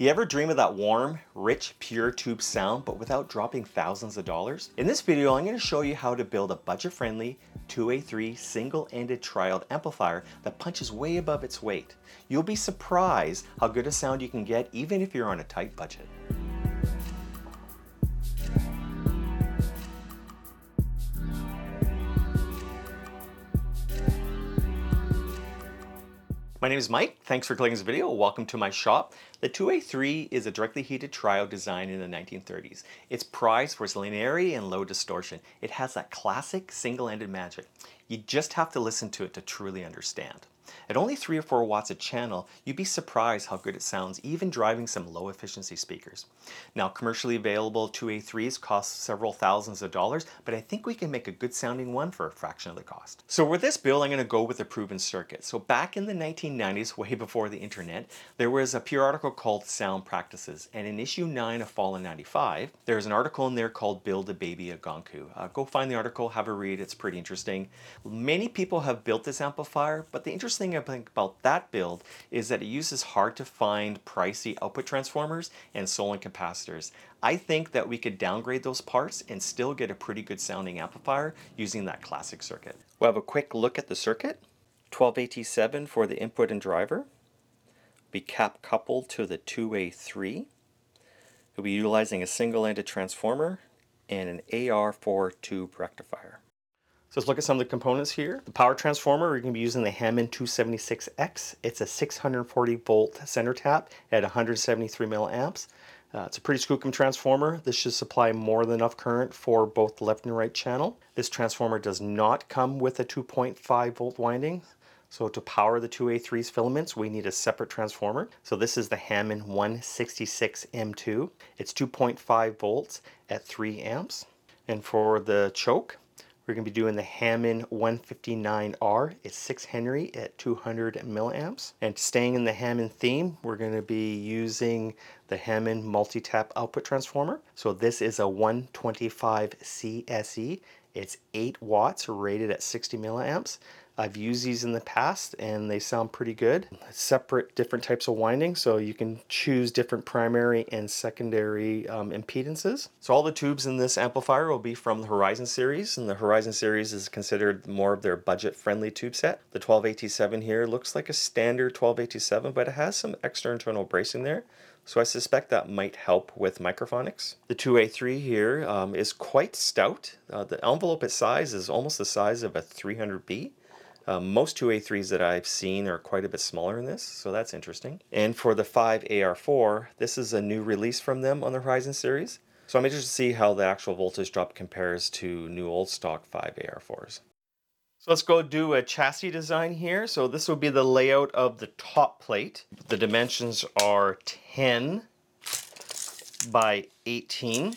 You ever dream of that warm, rich, pure tube sound, but without dropping thousands of dollars? In this video, I'm going to show you how to build a budget-friendly 2A3 single-ended triode amplifier that punches way above its weight. You'll be surprised how good a sound you can get even if you're on a tight budget. My name is Mike. Thanks for clicking this video. Welcome to my shop. The 2A3 is a directly heated triode designed in the 1930s. It's prized for its linearity and low distortion. It has that classic single-ended magic. You just have to listen to it to truly understand. At only 3 or 4 watts a channel, you'd be surprised how good it sounds even driving some low efficiency speakers. Now commercially available 2A3s cost several thousands of dollars, but I think we can make a good sounding one for a fraction of the cost. So with this build, I'm going to go with a proven circuit. So back in the 1990s, way before the internet, there was a article called Sound Practices, and in issue 9 of Fall in 95, there's an article in there called Build a Baby Ongaku. Uh, go find the article, have a read, it's pretty interesting. Many people have built this amplifier, but the interesting thing I think about that build is that it uses hard to find pricey output transformers and Solen capacitors. I think that we could downgrade those parts and still get a pretty good sounding amplifier using that classic circuit. We'll have a quick look at the circuit. 12AT7 for the input and driver. Be cap coupled to the 2A3. We'll be utilizing a single-ended transformer and an AR4 tube rectifier. So let's look at some of the components here. The power transformer, we're going to be using the Hammond 276X. It's a 640 volt center tap at 173 milliamps. Uh, it's a pretty skookum transformer. This should supply more than enough current for both the left and right channel. This transformer does not come with a 2.5 volt winding. So to power the 2A3's filaments, we need a separate transformer. So this is the Hammond 166M2. It's 2.5 volts at 3 amps. And for the choke, we're going to be doing the Hammond 159R. It's 6 Henry at 200 milliamps. And staying in the Hammond theme, we're going to be using the Hammond multi-tap output transformer. So this is a 125 CSE. It's 8 watts rated at 60 milliamps. I've used these in the past and they sound pretty good. Separate different types of winding so you can choose different primary and secondary um, impedances. So all the tubes in this amplifier will be from the Horizon series and the Horizon series is considered more of their budget friendly tube set. The 12AT7 here looks like a standard 12AT7 but it has some extra internal bracing there. So I suspect that might help with microphonics. The 2A3 here um, is quite stout. Uh, the envelope its size is almost the size of a 300B. Um, most 2A3s that I've seen are quite a bit smaller than this, so that's interesting. And for the 5AR4, this is a new release from them on the Horizon series. So I'm interested to see how the actual voltage drop compares to new old stock 5AR4s. So let's go do a chassis design here. So this will be the layout of the top plate. The dimensions are 10 by 18.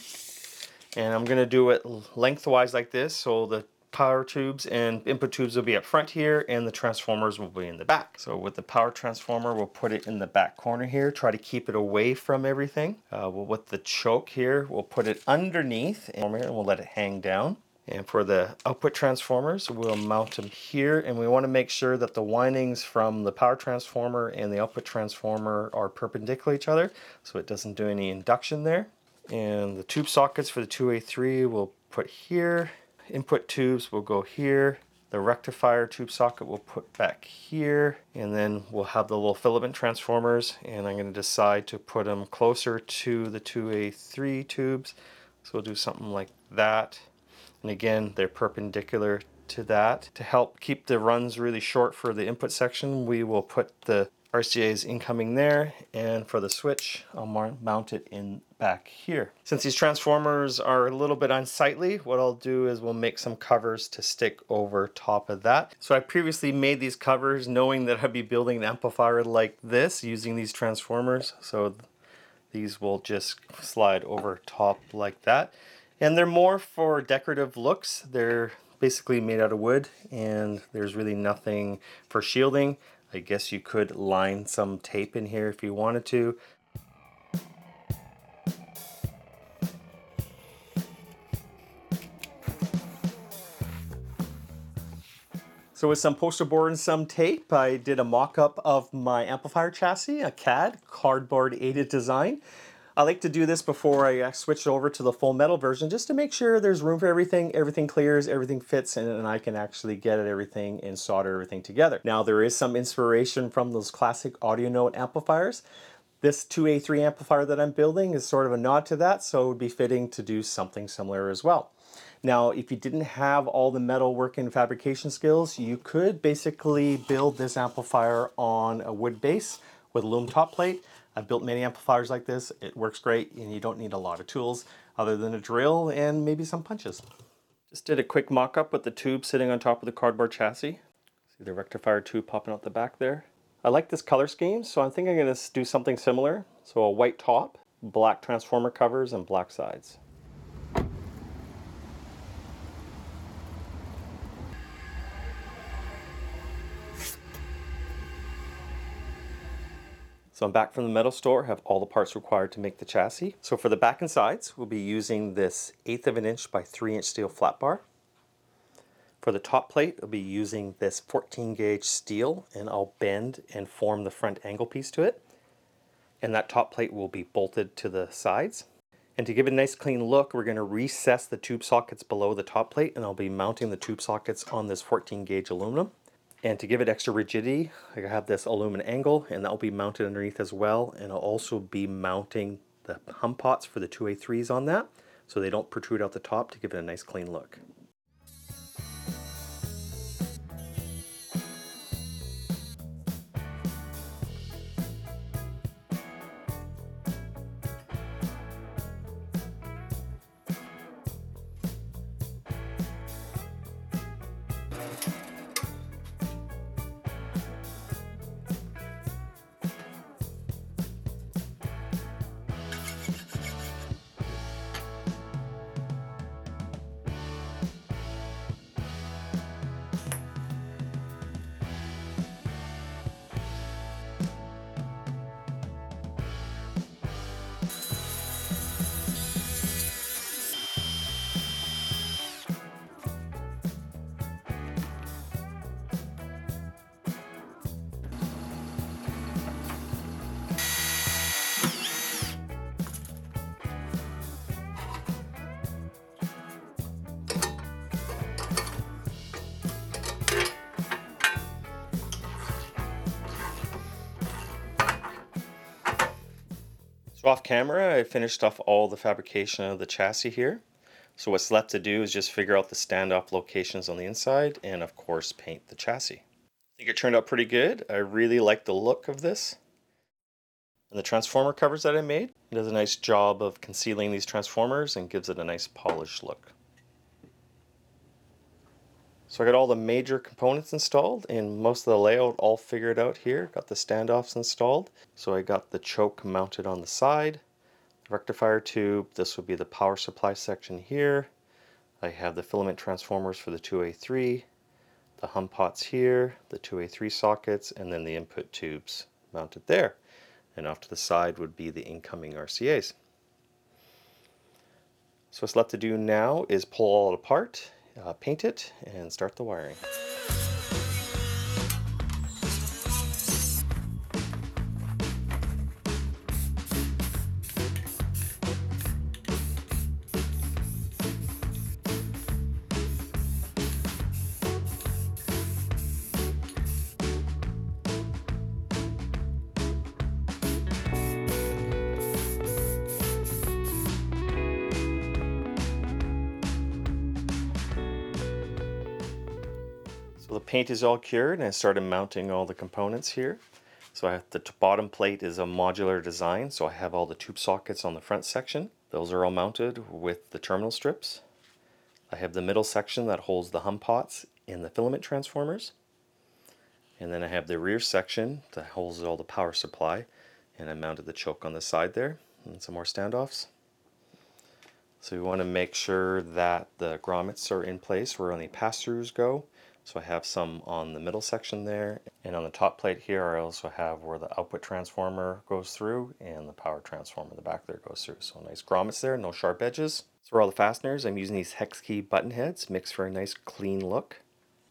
And I'm gonna do it lengthwise like this. So the power tubes and input tubes will be up front here and the transformers will be in the back. So with the power transformer, we'll put it in the back corner here, try to keep it away from everything. Uh, we'll, with the choke here, we'll put it underneath and we'll let it hang down. And for the output transformers, we'll mount them here and we want to make sure that the windings from the power transformer and the output transformer are perpendicular to each other so it doesn't do any induction there. And the tube sockets for the 2A3 we'll put here input tubes will go here. The rectifier tube socket will put back here and then we'll have the little filament transformers and I'm going to decide to put them closer to the 2A3 tubes. So we'll do something like that. And again, they're perpendicular to that. To help keep the runs really short for the input section, we will put the RCA's incoming there, and for the switch, I'll mount it in back here. Since these transformers are a little bit unsightly, what I'll do is we'll make some covers to stick over top of that. So I previously made these covers knowing that I'd be building an amplifier like this using these transformers. So these will just slide over top like that. And they're more for decorative looks. They're basically made out of wood and there's really nothing for shielding. I guess you could line some tape in here if you wanted to. So with some poster board and some tape, I did a mock-up of my amplifier chassis, a CAD, cardboard aided design. I like to do this before I uh, switch over to the full metal version just to make sure there's room for everything, everything clears, everything fits, and, and I can actually get at everything and solder everything together. Now there is some inspiration from those classic audio note amplifiers. This 2A3 amplifier that I'm building is sort of a nod to that, so it would be fitting to do something similar as well. Now, if you didn't have all the metal working fabrication skills, you could basically build this amplifier on a wood base with a loom top plate. I've built many amplifiers like this. It works great and you don't need a lot of tools other than a drill and maybe some punches. Just did a quick mock-up with the tube sitting on top of the cardboard chassis. See the rectifier tube popping out the back there. I like this color scheme, so I'm thinking I'm going to do something similar. So a white top, black transformer covers, and black sides. So I'm back from the metal store, have all the parts required to make the chassis. So for the back and sides, we'll be using this eighth of an inch by three inch steel flat bar. For the top plate, I'll be using this 14 gauge steel and I'll bend and form the front angle piece to it. And that top plate will be bolted to the sides. And to give it a nice clean look, we're going to recess the tube sockets below the top plate and I'll be mounting the tube sockets on this 14 gauge aluminum. And to give it extra rigidity, I have this aluminum angle and that will be mounted underneath as well. And I'll also be mounting the hum pots for the 2A3s on that so they don't protrude out the top to give it a nice clean look. So off camera, I finished off all the fabrication of the chassis here. So what's left to do is just figure out the standoff locations on the inside and of course paint the chassis. I think it turned out pretty good. I really like the look of this. And the transformer covers that I made, it does a nice job of concealing these transformers and gives it a nice polished look. So I got all the major components installed and most of the layout all figured out here. Got the standoffs installed. So I got the choke mounted on the side, rectifier tube, this would be the power supply section here. I have the filament transformers for the 2A3, the hum pots here, the 2A3 sockets, and then the input tubes mounted there. And off to the side would be the incoming RCAs. So what's left to do now is pull all apart uh, paint it, and start the wiring. Paint is all cured and I started mounting all the components here. So I have the bottom plate is a modular design, so I have all the tube sockets on the front section. Those are all mounted with the terminal strips. I have the middle section that holds the hum pots and the filament transformers. And then I have the rear section that holds all the power supply. And I mounted the choke on the side there and some more standoffs. So we want to make sure that the grommets are in place where only pass-throughs go so I have some on the middle section there. And on the top plate here, I also have where the output transformer goes through and the power transformer in the back there goes through. So nice grommets there, no sharp edges. So for all the fasteners, I'm using these hex key button heads mixed for a nice clean look.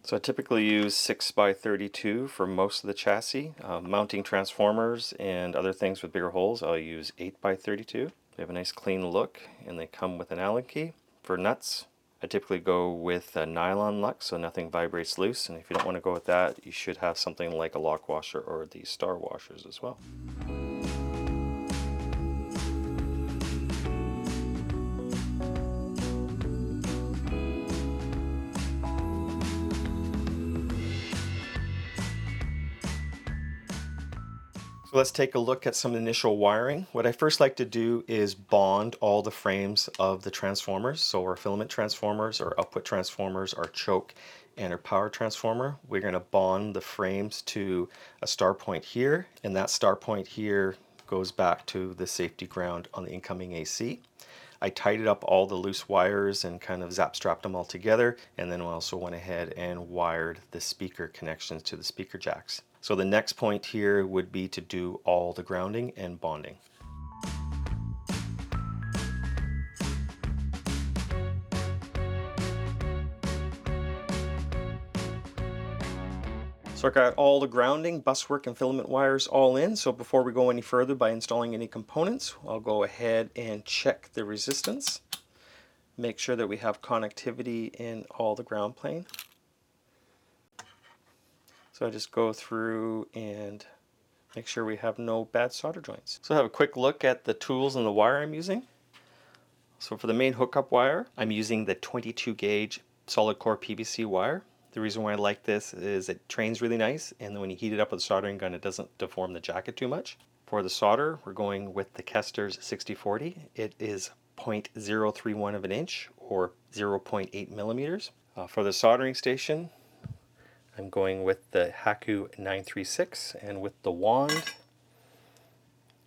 So I typically use 6x32 for most of the chassis. Uh, mounting transformers and other things with bigger holes, I'll use 8x32. They have a nice clean look and they come with an Allen key. For nuts, I typically go with a nylon lug so nothing vibrates loose and if you don't want to go with that you should have something like a lock washer or the star washers as well. So let's take a look at some initial wiring. What I first like to do is bond all the frames of the transformers. So our filament transformers, our output transformers, our choke, and our power transformer. We're going to bond the frames to a star point here, and that star point here goes back to the safety ground on the incoming AC. I tidied up all the loose wires and kind of zap strapped them all together and then I also went ahead and wired the speaker connections to the speaker jacks. So the next point here would be to do all the grounding and bonding. So I got all the grounding, buswork, and filament wires all in. So before we go any further by installing any components, I'll go ahead and check the resistance. Make sure that we have connectivity in all the ground plane. So I just go through and make sure we have no bad solder joints. So I have a quick look at the tools and the wire I'm using. So for the main hookup wire, I'm using the 22 gauge solid core PVC wire. The reason why I like this is it trains really nice and when you heat it up with a soldering gun it doesn't deform the jacket too much. For the solder, we're going with the Kester's 6040. It is 0.031 of an inch or 0.8 millimeters. Uh, for the soldering station, I'm going with the Hakko 936 and with the wand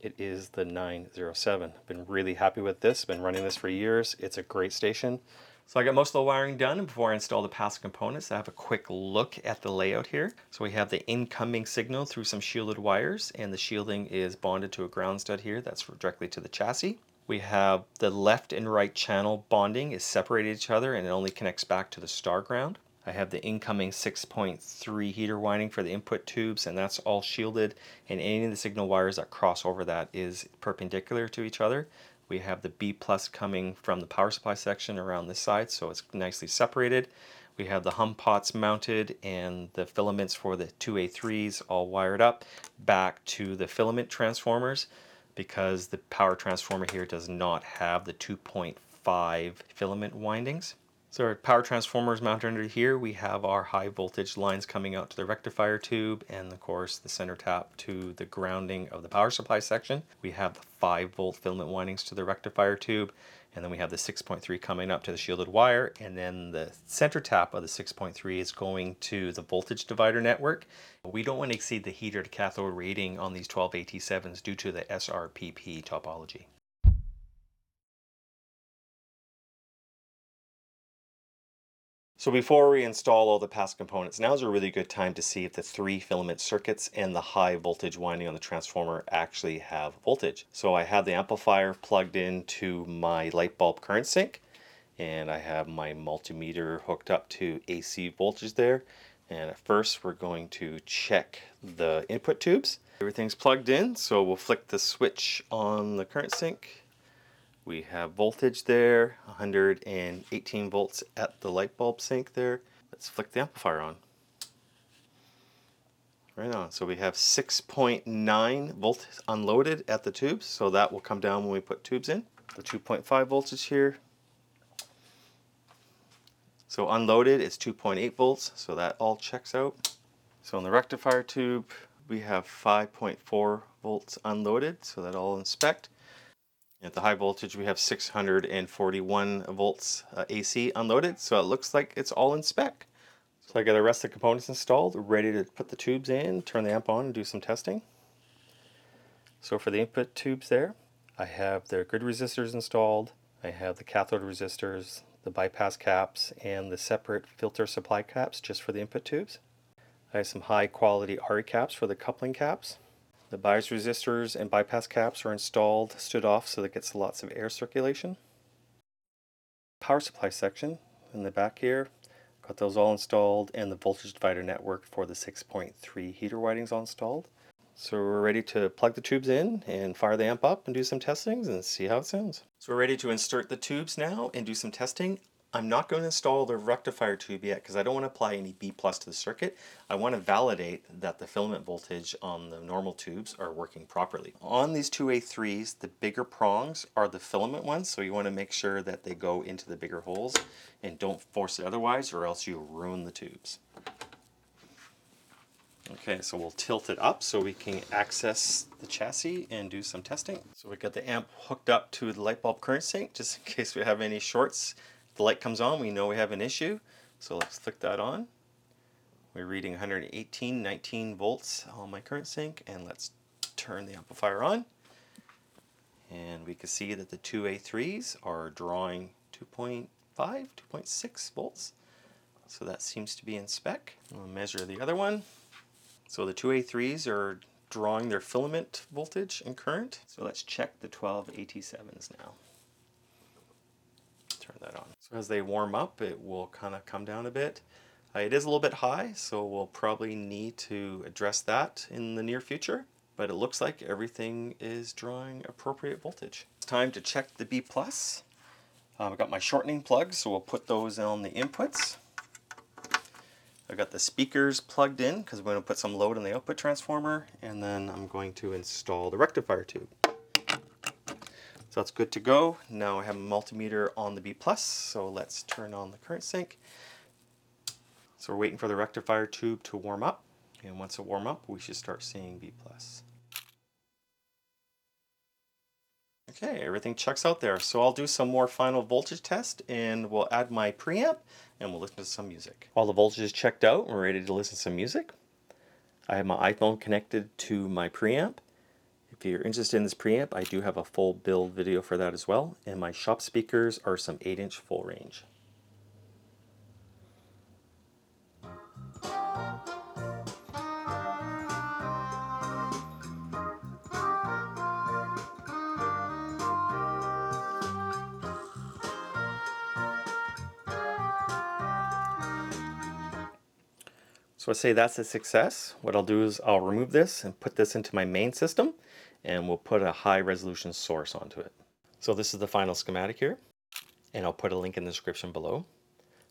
it is the 907. I've been really happy with this, been running this for years. It's a great station. So I got most of the wiring done and before I install the passive components I have a quick look at the layout here. So we have the incoming signal through some shielded wires and the shielding is bonded to a ground stud here that's directly to the chassis. We have the left and right channel bonding is separated each other and it only connects back to the star ground. I have the incoming 6.3 heater winding for the input tubes and that's all shielded and any of the signal wires that cross over that is perpendicular to each other. We have the B plus coming from the power supply section around this side so it's nicely separated. We have the hum pots mounted and the filaments for the 2A3s all wired up back to the filament transformers because the power transformer here does not have the 2.5 filament windings. So our power transformer is mounted under here. We have our high voltage lines coming out to the rectifier tube and of course the center tap to the grounding of the power supply section. We have the 5 volt filament windings to the rectifier tube and then we have the 6.3 coming up to the shielded wire and then the center tap of the 6.3 is going to the voltage divider network. We don't want to exceed the heater to cathode rating on these 12 AT7s due to the SRPP topology. So before we install all the passive components, now is a really good time to see if the three filament circuits and the high voltage winding on the transformer actually have voltage. So I have the amplifier plugged into my light bulb current sink and I have my multimeter hooked up to AC voltage there. And at first we're going to check the input tubes. Everything's plugged in, so we'll flick the switch on the current sink we have voltage there, 118 volts at the light bulb sink there. Let's flick the amplifier on. Right on. So we have 6.9 volts unloaded at the tubes, so that will come down when we put tubes in. The 2.5 voltage here. So unloaded is 2.8 volts, so that all checks out. So in the rectifier tube, we have 5.4 volts unloaded, so that all inspect. At the high voltage, we have 641 volts uh, AC unloaded, so it looks like it's all in spec. So I got the rest of the components installed, ready to put the tubes in, turn the amp on, and do some testing. So for the input tubes there, I have the grid resistors installed. I have the cathode resistors, the bypass caps, and the separate filter supply caps just for the input tubes. I have some high quality RE caps for the coupling caps. The bias resistors and bypass caps are installed stood off so that gets lots of air circulation. Power supply section in the back here Got those all installed and the voltage divider network for the 6.3 heater windings all installed. So we're ready to plug the tubes in and fire the amp up and do some testings and see how it sounds. So we're ready to insert the tubes now and do some testing. I'm not going to install the rectifier tube yet because I don't want to apply any B plus to the circuit. I want to validate that the filament voltage on the normal tubes are working properly. On these 2A3s, the bigger prongs are the filament ones, so you want to make sure that they go into the bigger holes and don't force it otherwise or else you ruin the tubes. Okay, so we'll tilt it up so we can access the chassis and do some testing. So we got the amp hooked up to the light bulb current sink just in case we have any shorts the light comes on, we know we have an issue. So let's click that on. We're reading 118, 19 volts on my current sink, and let's turn the amplifier on. And we can see that the 2A3s are drawing 2.5, 2.6 volts. So that seems to be in spec. We'll measure the other one. So the 2A3s are drawing their filament voltage and current. So let's check the 12 AT7s now turn that on. As they warm up, it will kind of come down a bit. Uh, it is a little bit high, so we'll probably need to address that in the near future, but it looks like everything is drawing appropriate voltage. It's time to check the B+. plus. Um, I've got my shortening plugs, so we'll put those on the inputs. I've got the speakers plugged in because we're going to put some load on the output transformer, and then I'm going to install the rectifier tube. So that's good to go. Now I have a multimeter on the B+, plus, so let's turn on the current sink. So we're waiting for the rectifier tube to warm up, and once it warm up, we should start seeing B+. plus. Okay, everything checks out there. So I'll do some more final voltage test, and we'll add my preamp, and we'll listen to some music. All the voltage is checked out, we're ready to listen to some music. I have my iPhone connected to my preamp, if you're interested in this preamp, I do have a full build video for that as well, and my shop speakers are some 8 inch full range. So I say that's a success. What I'll do is I'll remove this and put this into my main system and we'll put a high resolution source onto it. So this is the final schematic here and I'll put a link in the description below.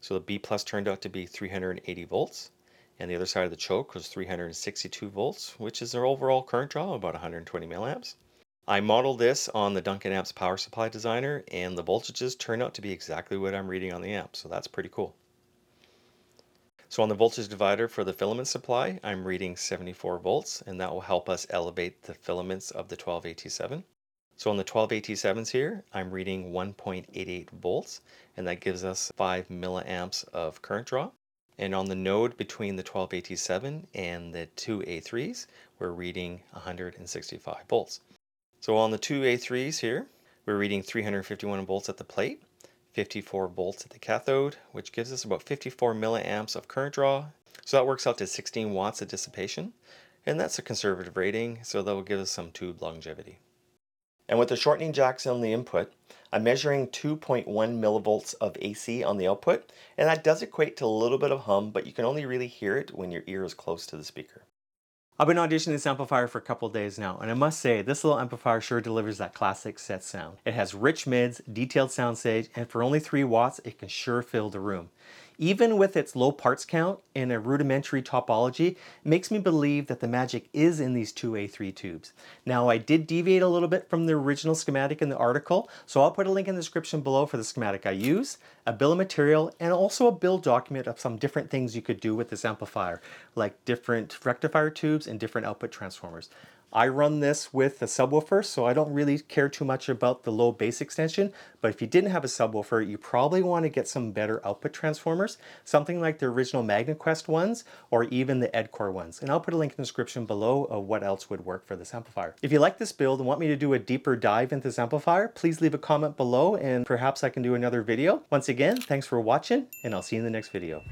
So the B plus turned out to be 380 volts and the other side of the choke was 362 volts, which is their overall current draw, about 120 milliamps. I modeled this on the Duncan Amps power supply designer and the voltages turned out to be exactly what I'm reading on the amp, so that's pretty cool. So on the voltage divider for the filament supply, I'm reading 74 volts, and that will help us elevate the filaments of the 12AT7. So on the 12AT7s here, I'm reading 1.88 volts, and that gives us 5 milliamps of current draw. And on the node between the 12AT7 and the 2A3s, we're reading 165 volts. So on the 2A3s here, we're reading 351 volts at the plate, 54 volts at the cathode, which gives us about 54 milliamps of current draw. So that works out to 16 watts of dissipation. And that's a conservative rating, so that will give us some tube longevity. And with the shortening jacks on the input, I'm measuring 2.1 millivolts of AC on the output, and that does equate to a little bit of hum, but you can only really hear it when your ear is close to the speaker. I've been auditioning this amplifier for a couple days now, and I must say, this little amplifier sure delivers that classic set sound. It has rich mids, detailed soundstage, and for only 3 watts, it can sure fill the room even with its low parts count and a rudimentary topology, makes me believe that the magic is in these 2A3 tubes. Now I did deviate a little bit from the original schematic in the article, so I'll put a link in the description below for the schematic I use, a bill of material, and also a build document of some different things you could do with this amplifier, like different rectifier tubes and different output transformers. I run this with a subwoofer, so I don't really care too much about the low bass extension, but if you didn't have a subwoofer, you probably want to get some better output transformers, something like the original Magnequest ones, or even the Edcor ones. And I'll put a link in the description below of what else would work for this amplifier. If you like this build and want me to do a deeper dive into this amplifier, please leave a comment below and perhaps I can do another video. Once again, thanks for watching, and I'll see you in the next video.